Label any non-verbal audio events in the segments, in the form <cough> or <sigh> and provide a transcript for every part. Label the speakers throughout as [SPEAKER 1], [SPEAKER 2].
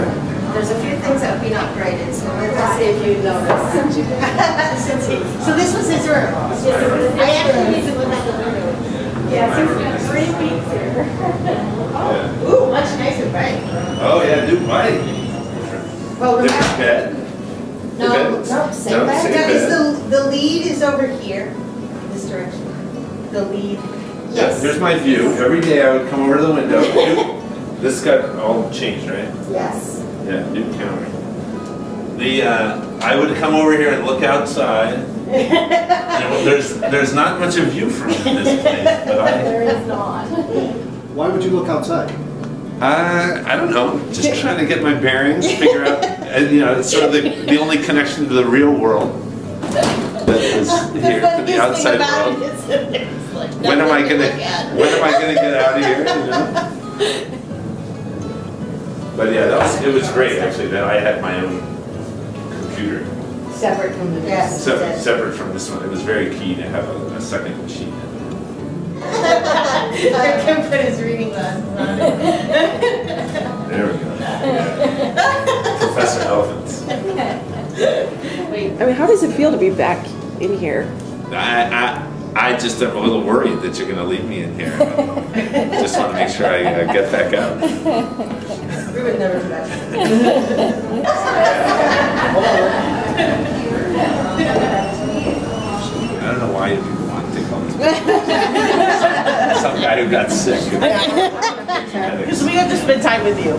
[SPEAKER 1] there's a few things that have been upgraded, so let's see if you notice. <laughs> So this was his room. I actually used to look out the window.
[SPEAKER 2] Yeah, he's got three weeks here.
[SPEAKER 3] Yeah. <laughs>
[SPEAKER 1] Ooh, much nicer, right?
[SPEAKER 3] Oh, yeah, new right.
[SPEAKER 1] Well,
[SPEAKER 3] Different bed.
[SPEAKER 1] no,
[SPEAKER 3] bed?
[SPEAKER 1] no, same
[SPEAKER 3] No,
[SPEAKER 1] bed.
[SPEAKER 3] same
[SPEAKER 1] That is
[SPEAKER 3] bed.
[SPEAKER 1] the, the lead is over here, this direction. The lead,
[SPEAKER 3] Yeah,
[SPEAKER 1] yes,
[SPEAKER 3] here's my view. Every day I would come over to the window. <laughs> This got all changed, right?
[SPEAKER 1] yes.
[SPEAKER 3] Yeah, new counter. The, uh, I would come over here and look outside. <laughs> And There's, there's not much of view from this place, but I, <laughs>
[SPEAKER 2] There is not.
[SPEAKER 4] Why would you look outside?
[SPEAKER 3] uh, I don't know, just <laughs> trying to get my bearings, figure out, and, you know, it's sort of the, the only connection to the real world that is here to the outside world. When am I gonna, when am I gonna get out of here, you know? But yeah, that was, it was great, actually, that I had my own computer,
[SPEAKER 1] Separate from the. Yes.
[SPEAKER 3] separate, separate from this one. It was very key to have a, a second machine. <laughs>
[SPEAKER 1] I can put his reading glasses on.
[SPEAKER 3] There we go. Yeah. Professor Elephants. Wait.
[SPEAKER 5] I mean, how does it feel to be back in here?
[SPEAKER 3] I, I, I just am a little worried that you're gonna leave me in here. <laughs> Just wanna make sure I uh, get back out.
[SPEAKER 1] We would never do that.
[SPEAKER 3] I don't know why you people want to take all these. Some guy who got sick.
[SPEAKER 6] Because we have to spend time with you.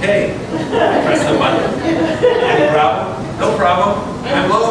[SPEAKER 3] Hey, press the button. Any problem? No problem. I'm lonely.